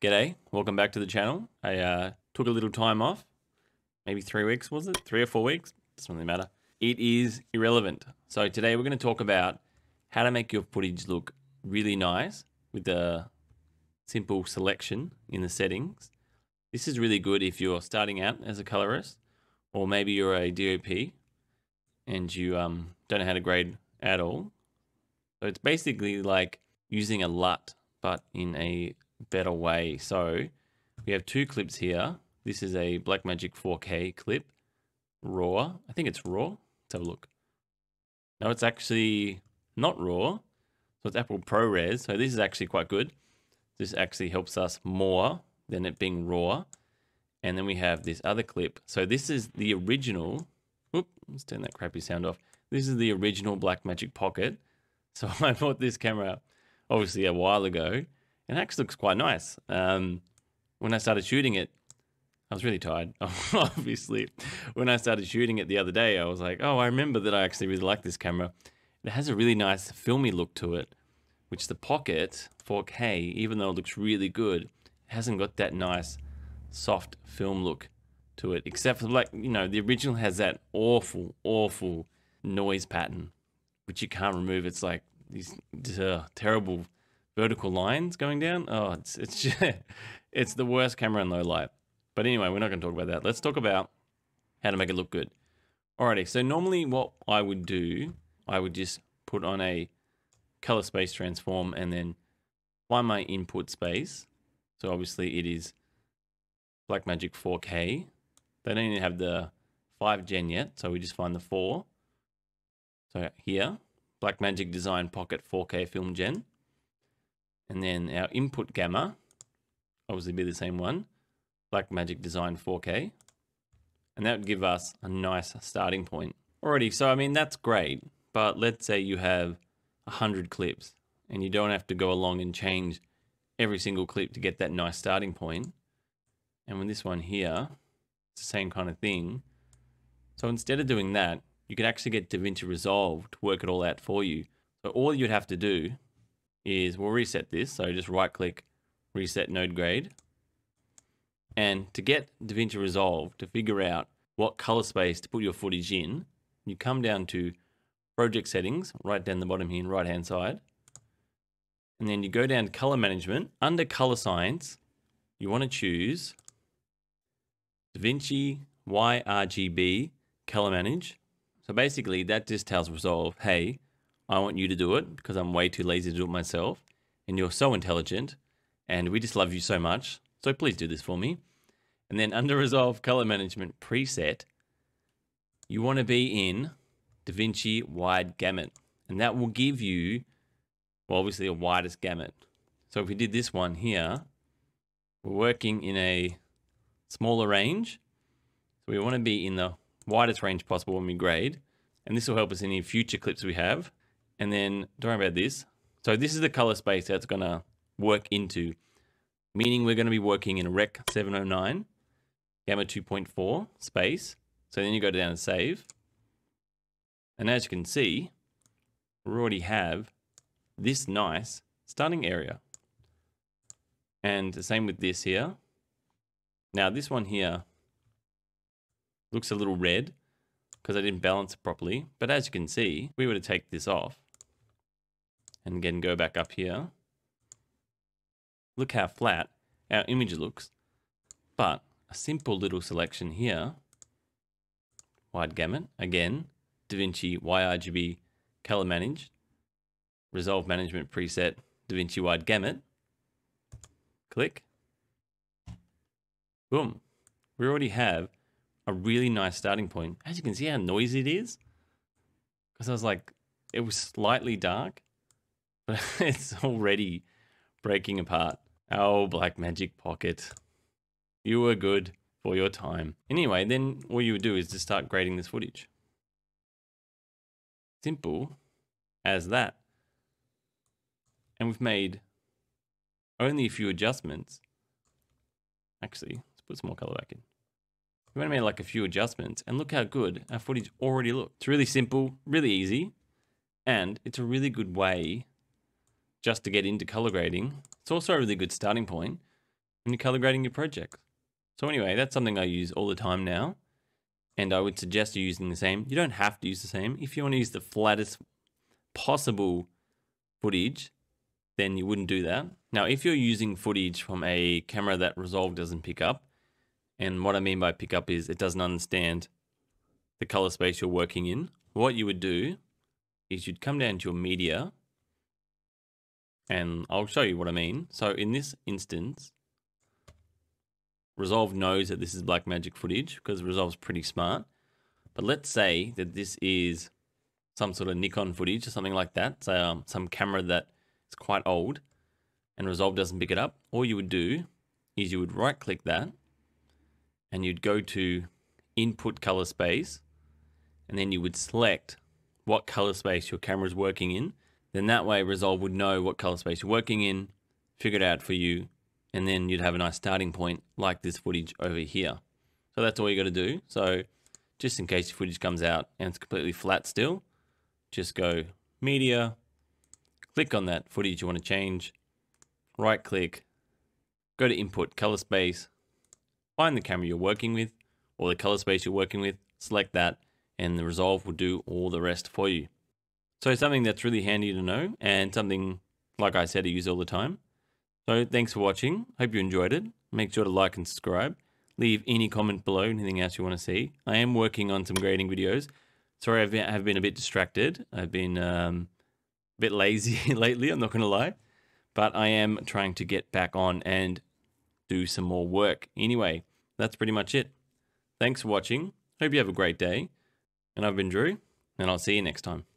G'day, welcome back to the channel. I uh, took a little time off, maybe three weeks, was it? Three or four weeks? Doesn't really matter. It is irrelevant. So today we're going to talk about how to make your footage look really nice with a simple selection in the settings. This is really good if you're starting out as a colorist, or maybe you're a DOP and you um, don't know how to grade at all. So it's basically like using a LUT, but in a better way. So we have two clips here. This is a Blackmagic 4K clip, raw. I think it's raw. Let's have a look. No, it's actually not raw. So it's Apple ProRes. So this is actually quite good. This actually helps us more than it being raw. And then we have this other clip. So this is the original. Let's turn that crappy sound off. This is the original Blackmagic Pocket. So I bought this camera obviously a while ago it actually looks quite nice. Um, when I started shooting it, I was really tired, obviously. When I started shooting it the other day, I was like, oh, I remember that I actually really like this camera. It has a really nice filmy look to it, which the Pocket 4K, even though it looks really good, hasn't got that nice soft film look to it, except for like, you know, the original has that awful, awful noise pattern, which you can't remove. It's like these uh, terrible vertical lines going down. Oh, it's it's it's the worst camera in low light. But anyway, we're not going to talk about that. Let's talk about how to make it look good. Alrighty, so normally what I would do, I would just put on a color space transform and then find my input space. So obviously it is Blackmagic 4K. They don't even have the 5 gen yet, so we just find the 4. So here, Blackmagic Design Pocket 4K Film Gen. And then our input gamma, obviously be the same one, Blackmagic Design 4K. And that would give us a nice starting point. Already, so I mean, that's great. But let's say you have 100 clips and you don't have to go along and change every single clip to get that nice starting point. And with this one here, it's the same kind of thing. So instead of doing that, you could actually get DaVinci Resolve to work it all out for you. So all you'd have to do is we'll reset this. So just right click, reset node grade. And to get DaVinci Resolve to figure out what color space to put your footage in, you come down to project settings, right down the bottom here, right hand side. And then you go down to color management. Under color science, you want to choose DaVinci YRGB color manage. So basically that just tells Resolve, hey, I want you to do it because I'm way too lazy to do it myself. And you're so intelligent. And we just love you so much. So please do this for me. And then under Resolve Color Management preset, you want to be in DaVinci Wide Gamut. And that will give you, well, obviously a widest gamut. So if we did this one here, we're working in a smaller range. So we want to be in the widest range possible when we grade. And this will help us in any future clips we have. And then don't worry about this. So this is the color space that's going to work into, meaning we're going to be working in Rec 709, Gamma 2.4 space. So then you go down and save. And as you can see, we already have this nice stunning area. And the same with this here. Now this one here looks a little red because I didn't balance it properly. But as you can see, we were to take this off, and again go back up here, look how flat our image looks. But a simple little selection here, wide gamut, again, DaVinci YRGB color manage, resolve management preset, DaVinci wide gamut, click, boom. We already have a really nice starting point. As you can see how noisy it is, because I was like, it was slightly dark, but it's already breaking apart. Oh, Blackmagic Pocket. You were good for your time. Anyway, then all you would do is just start grading this footage. Simple as that. And we've made only a few adjustments. Actually, let's put some more color back in. We want to make like a few adjustments and look how good our footage already looks. It's really simple, really easy, and it's a really good way just to get into color grading. It's also a really good starting point when you're color grading your projects. So anyway, that's something I use all the time now. And I would suggest you using the same. You don't have to use the same. If you want to use the flattest possible footage, then you wouldn't do that. Now, if you're using footage from a camera that Resolve doesn't pick up, and what I mean by pick up is it doesn't understand the color space you're working in, what you would do is you'd come down to your media, and I'll show you what I mean. So in this instance, Resolve knows that this is Blackmagic footage because Resolve's pretty smart. But let's say that this is some sort of Nikon footage or something like that. So um, some camera that is quite old and Resolve doesn't pick it up. All you would do is you would right click that and you'd go to input color space and then you would select what color space your camera is working in. Then that way Resolve would know what color space you're working in, figure it out for you, and then you'd have a nice starting point like this footage over here. So that's all you got to do. So just in case your footage comes out and it's completely flat still, just go media, click on that footage you want to change, right click, go to input color space, find the camera you're working with or the color space you're working with, select that and the resolve will do all the rest for you. So something that's really handy to know and something, like I said, I use all the time. So thanks for watching. Hope you enjoyed it. Make sure to like and subscribe. Leave any comment below, anything else you want to see. I am working on some grading videos. Sorry, I've been, I've been a bit distracted. I've been um, a bit lazy lately, I'm not going to lie. But I am trying to get back on and do some more work. Anyway, that's pretty much it. Thanks for watching. Hope you have a great day. And I've been Drew, and I'll see you next time.